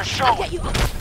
your show.